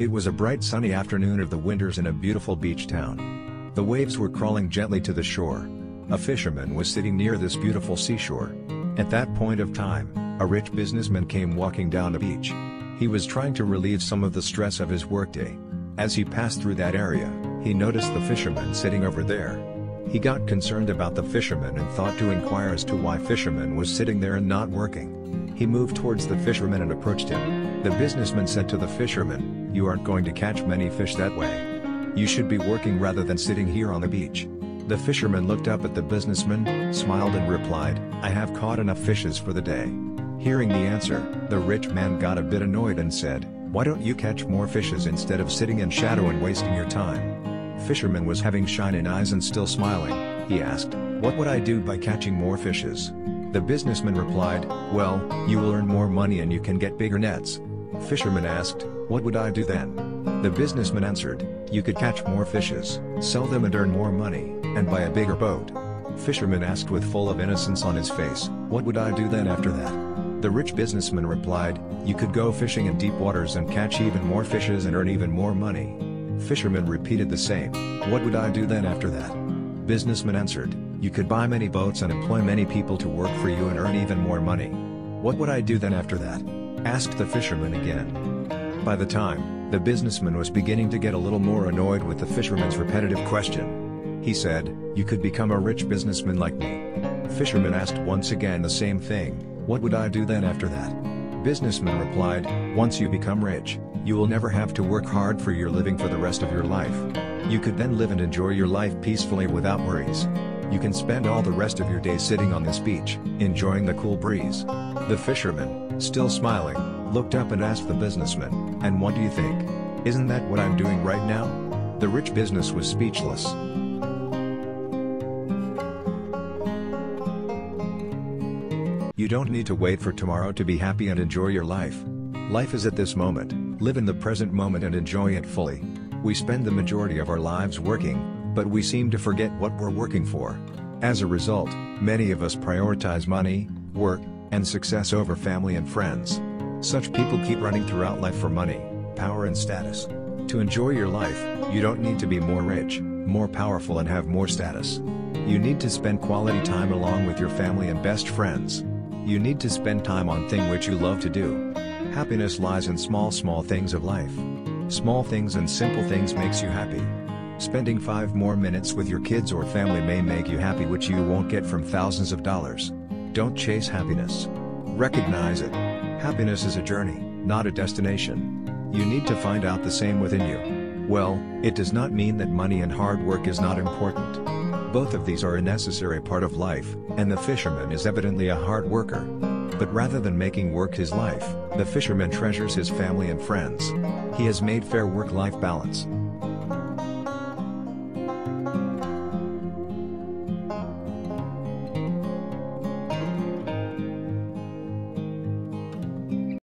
It was a bright sunny afternoon of the winters in a beautiful beach town. The waves were crawling gently to the shore. A fisherman was sitting near this beautiful seashore. At that point of time, a rich businessman came walking down the beach. He was trying to relieve some of the stress of his workday. As he passed through that area, he noticed the fisherman sitting over there. He got concerned about the fisherman and thought to inquire as to why fisherman was sitting there and not working. He moved towards the fisherman and approached him. The businessman said to the fisherman, You aren't going to catch many fish that way. You should be working rather than sitting here on the beach. The fisherman looked up at the businessman, smiled and replied, I have caught enough fishes for the day. Hearing the answer, the rich man got a bit annoyed and said, Why don't you catch more fishes instead of sitting in shadow and wasting your time? Fisherman was having shining eyes and still smiling, he asked, What would I do by catching more fishes? The businessman replied, Well, you will earn more money and you can get bigger nets. Fisherman asked, What would I do then? The businessman answered, You could catch more fishes, sell them and earn more money, and buy a bigger boat. Fisherman asked with full of innocence on his face, What would I do then after that? The rich businessman replied, You could go fishing in deep waters and catch even more fishes and earn even more money. Fisherman repeated the same, What would I do then after that? Businessman answered, You could buy many boats and employ many people to work for you and earn even more money. What would I do then after that? Asked the fisherman again. By the time, the businessman was beginning to get a little more annoyed with the fisherman's repetitive question. He said, You could become a rich businessman like me. Fisherman asked once again the same thing, what would I do then after that? Businessman replied, Once you become rich, you will never have to work hard for your living for the rest of your life. You could then live and enjoy your life peacefully without worries. You can spend all the rest of your day sitting on this beach, enjoying the cool breeze. The fisherman, still smiling, looked up and asked the businessman, And what do you think? Isn't that what I'm doing right now? The rich business was speechless. You don't need to wait for tomorrow to be happy and enjoy your life. Life is at this moment, live in the present moment and enjoy it fully. We spend the majority of our lives working, but we seem to forget what we're working for. As a result, many of us prioritize money, work, and success over family and friends. Such people keep running throughout life for money, power and status. To enjoy your life, you don't need to be more rich, more powerful and have more status. You need to spend quality time along with your family and best friends. You need to spend time on thing which you love to do. Happiness lies in small small things of life. Small things and simple things makes you happy. Spending 5 more minutes with your kids or family may make you happy which you won't get from thousands of dollars. Don't chase happiness. Recognize it. Happiness is a journey, not a destination. You need to find out the same within you. Well, it does not mean that money and hard work is not important. Both of these are a necessary part of life, and the fisherman is evidently a hard worker. But rather than making work his life, the fisherman treasures his family and friends. He has made fair work-life balance.